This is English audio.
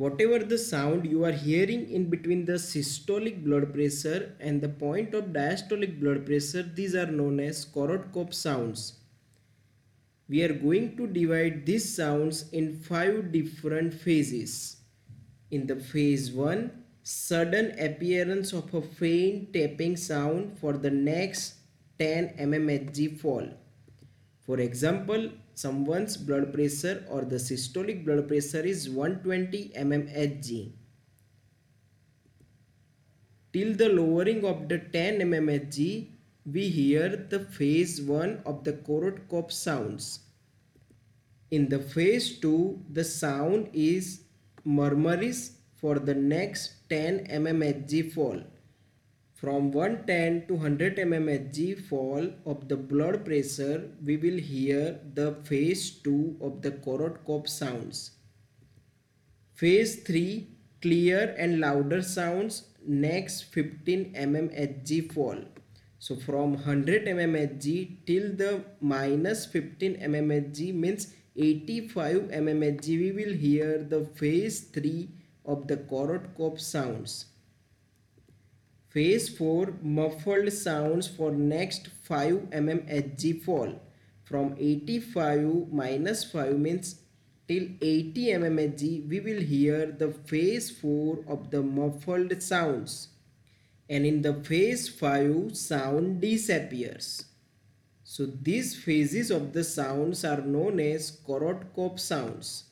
whatever the sound you are hearing in between the systolic blood pressure and the point of diastolic blood pressure these are known as Korotkoff sounds. We are going to divide these sounds in five different phases. In the phase 1 sudden appearance of a faint tapping sound for the next 10 mmHg fall for example someone's blood pressure or the systolic blood pressure is 120 mmHg. Till the lowering of the 10 mmHg, we hear the phase 1 of the Korotkoff sounds. In the phase 2, the sound is murmurous for the next 10 mmHg fall. From 110 to 100 mmHg fall of the blood pressure, we will hear the phase 2 of the Korotkoff sounds. Phase 3 clear and louder sounds next 15 mmHg fall. So from 100 mmHg till the minus 15 mmHg means 85 mmHg we will hear the phase 3 of the Korotkoff sounds. Phase 4 muffled sounds for next 5 mm Hg fall. From 85 minus 5 means till 80 mm Hg we will hear the phase 4 of the muffled sounds. And in the phase 5 sound disappears. So these phases of the sounds are known as Korotkoff sounds.